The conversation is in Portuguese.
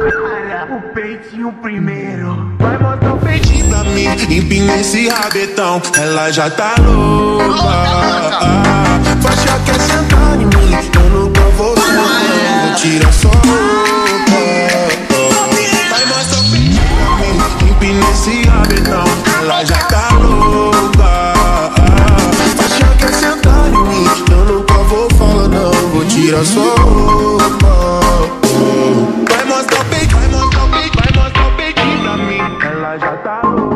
Olha o peitinho primeiro. Vai mostrar o peitinho pra mim, empina esse rabetão. Ela já tá louca. Ah, faixa quer sentar em mim, eu nunca vou sentar. Vou tirar só roupa. Vai mostrar o peitinho pra mim, empina esse rabetão. Ela já tá louca. Ah, faixa quer sentar em mim, eu nunca vou falar não. Vou tirar só roupa. já tá no